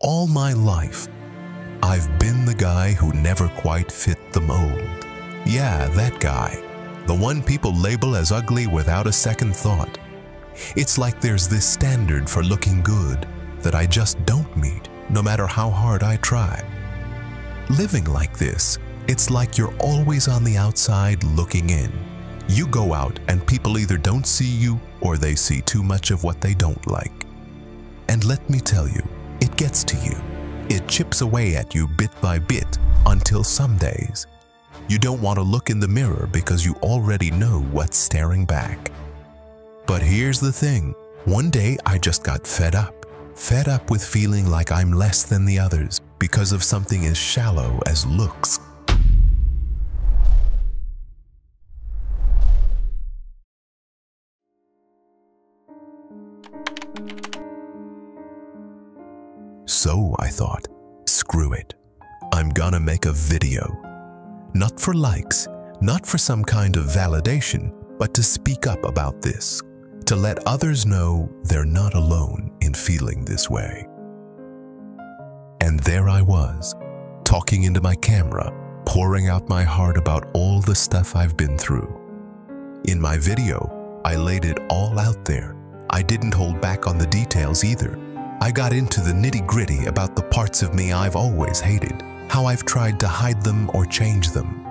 All my life, I've been the guy who never quite fit the mold. Yeah, that guy. The one people label as ugly without a second thought. It's like there's this standard for looking good that I just don't meet, no matter how hard I try. Living like this, it's like you're always on the outside looking in. You go out and people either don't see you or they see too much of what they don't like. And let me tell you, it gets to you. It chips away at you bit by bit until some days you don't want to look in the mirror because you already know what's staring back. But here's the thing. One day I just got fed up. Fed up with feeling like I'm less than the others because of something as shallow as looks. So I thought, screw it. I'm gonna make a video. Not for likes, not for some kind of validation, but to speak up about this, to let others know they're not alone in feeling this way. And there I was, talking into my camera, pouring out my heart about all the stuff I've been through. In my video, I laid it all out there. I didn't hold back on the details either. I got into the nitty gritty about the parts of me I've always hated, how I've tried to hide them or change them,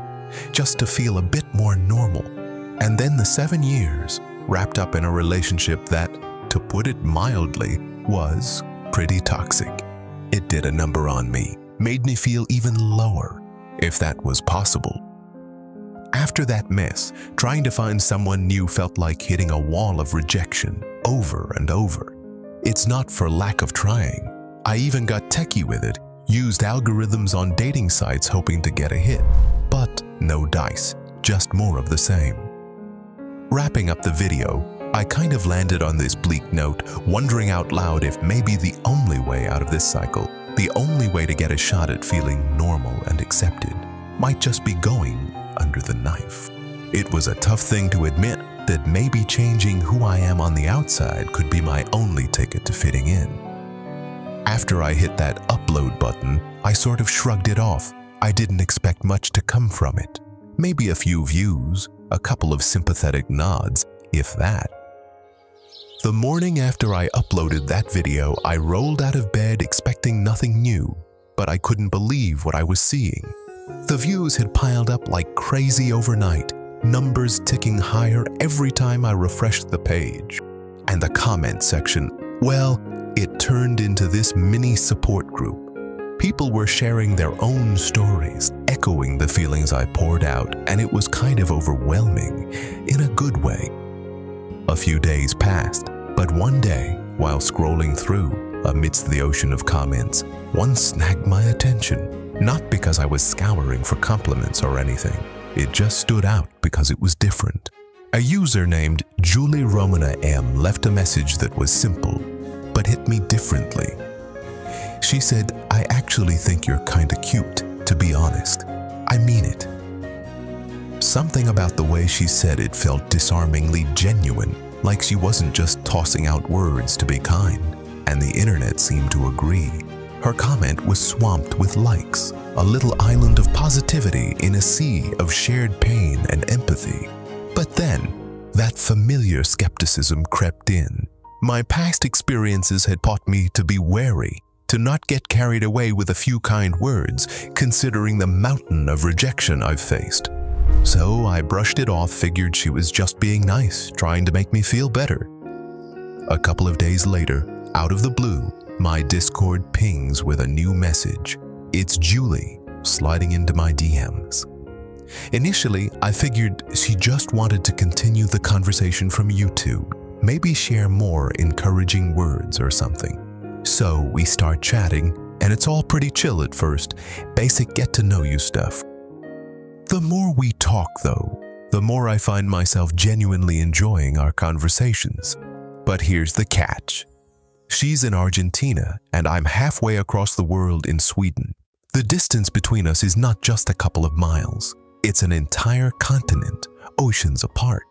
just to feel a bit more normal. And then the seven years wrapped up in a relationship that, to put it mildly, was pretty toxic. It did a number on me, made me feel even lower, if that was possible. After that mess, trying to find someone new felt like hitting a wall of rejection over and over. It's not for lack of trying. I even got techie with it, used algorithms on dating sites hoping to get a hit. But no dice, just more of the same. Wrapping up the video, I kind of landed on this bleak note, wondering out loud if maybe the only way out of this cycle, the only way to get a shot at feeling normal and accepted, might just be going under the knife. It was a tough thing to admit that maybe changing who I am on the outside could be my only ticket to fitting in. After I hit that upload button, I sort of shrugged it off. I didn't expect much to come from it. Maybe a few views, a couple of sympathetic nods, if that. The morning after I uploaded that video, I rolled out of bed expecting nothing new, but I couldn't believe what I was seeing. The views had piled up like crazy overnight, numbers ticking higher every time I refreshed the page. And the comment section, well, it turned into this mini support group. People were sharing their own stories, echoing the feelings I poured out, and it was kind of overwhelming, in a good way. A few days passed, but one day, while scrolling through, amidst the ocean of comments, one snagged my attention, not because I was scouring for compliments or anything. It just stood out because it was different. A user named Julie Romana M left a message that was simple, but hit me differently. She said, I actually think you're kinda cute, to be honest. I mean it. Something about the way she said it felt disarmingly genuine, like she wasn't just tossing out words to be kind, and the internet seemed to agree. Her comment was swamped with likes, a little island of positivity in a sea of shared pain and empathy. But then, that familiar skepticism crept in. My past experiences had taught me to be wary, to not get carried away with a few kind words, considering the mountain of rejection I've faced. So I brushed it off, figured she was just being nice, trying to make me feel better. A couple of days later, out of the blue, my Discord pings with a new message. It's Julie sliding into my DMs. Initially, I figured she just wanted to continue the conversation from YouTube, maybe share more encouraging words or something. So we start chatting, and it's all pretty chill at first, basic get to know you stuff. The more we talk, though, the more I find myself genuinely enjoying our conversations. But here's the catch. She's in Argentina, and I'm halfway across the world in Sweden. The distance between us is not just a couple of miles. It's an entire continent, oceans apart.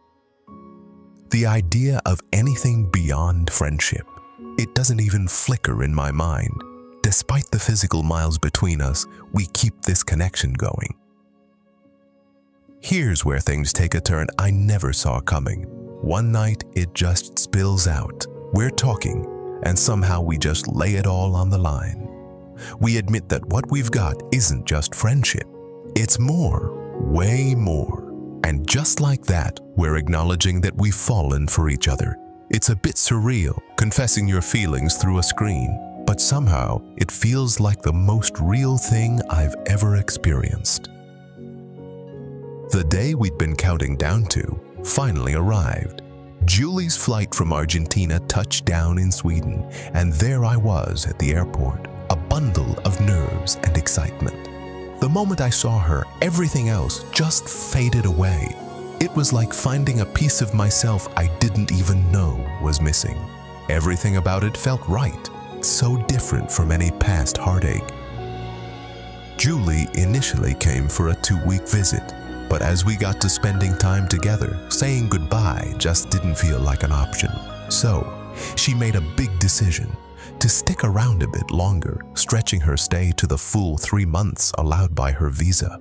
The idea of anything beyond friendship, it doesn't even flicker in my mind. despite the physical miles between us, we keep this connection going. Here's where things take a turn I never saw coming. One night, it just spills out. We're talking, and somehow we just lay it all on the line. We admit that what we've got isn't just friendship. It's more, way more. And just like that, we're acknowledging that we've fallen for each other. It's a bit surreal, confessing your feelings through a screen, but somehow it feels like the most real thing I've ever experienced. The day we'd been counting down to finally arrived. Julie's flight from Argentina touched down in Sweden, and there I was at the airport, a bundle of nerves and excitement. The moment I saw her, everything else just faded away. It was like finding a piece of myself I didn't even know was missing. Everything about it felt right, so different from any past heartache. Julie initially came for a two-week visit, but as we got to spending time together, saying goodbye just didn't feel like an option. So, she made a big decision to stick around a bit longer, stretching her stay to the full three months allowed by her visa.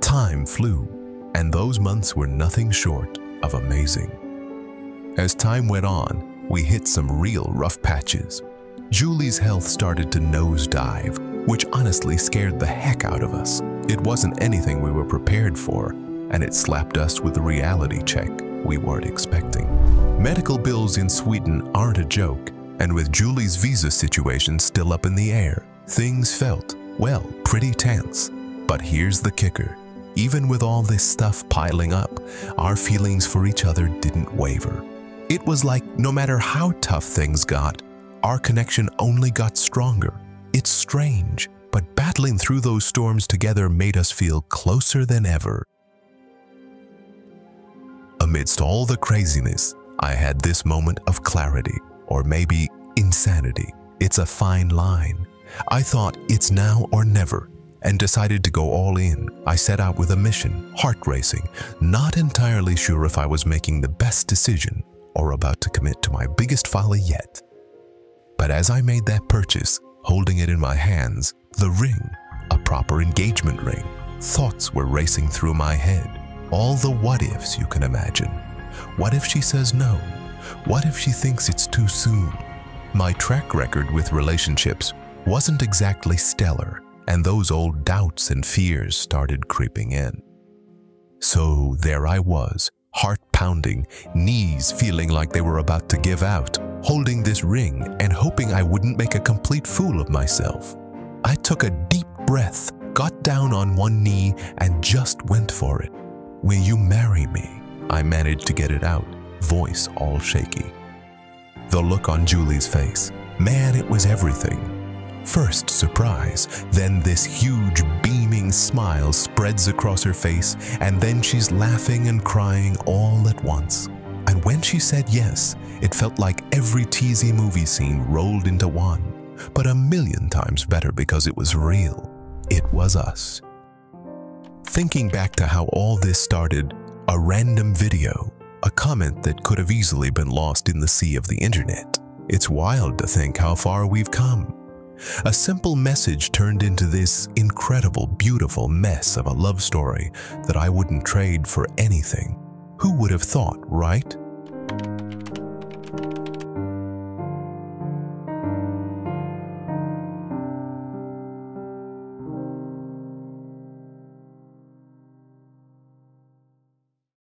Time flew, and those months were nothing short of amazing. As time went on, we hit some real rough patches. Julie's health started to nosedive, which honestly scared the heck out of us. It wasn't anything we were prepared for, and it slapped us with a reality check we weren't expecting. Medical bills in Sweden aren't a joke, and with Julie's visa situation still up in the air, things felt, well, pretty tense. But here's the kicker. Even with all this stuff piling up, our feelings for each other didn't waver. It was like no matter how tough things got, our connection only got stronger. It's strange, battling through those storms together made us feel closer than ever. Amidst all the craziness, I had this moment of clarity, or maybe insanity. It's a fine line. I thought it's now or never, and decided to go all in. I set out with a mission, heart racing, not entirely sure if I was making the best decision or about to commit to my biggest folly yet. But as I made that purchase, holding it in my hands, the ring, a proper engagement ring. Thoughts were racing through my head. All the what ifs you can imagine. What if she says no? What if she thinks it's too soon? My track record with relationships wasn't exactly stellar, and those old doubts and fears started creeping in. So there I was, heart pounding, knees feeling like they were about to give out, holding this ring and hoping I wouldn't make a complete fool of myself. I took a deep breath, got down on one knee, and just went for it. Will you marry me? I managed to get it out, voice all shaky. The look on Julie's face, man, it was everything. First surprise, then this huge beaming smile spreads across her face, and then she's laughing and crying all at once. And when she said yes, it felt like every teasy movie scene rolled into one but a million times better because it was real. It was us. Thinking back to how all this started, a random video, a comment that could have easily been lost in the sea of the internet. It's wild to think how far we've come. A simple message turned into this incredible, beautiful mess of a love story that I wouldn't trade for anything. Who would have thought, right?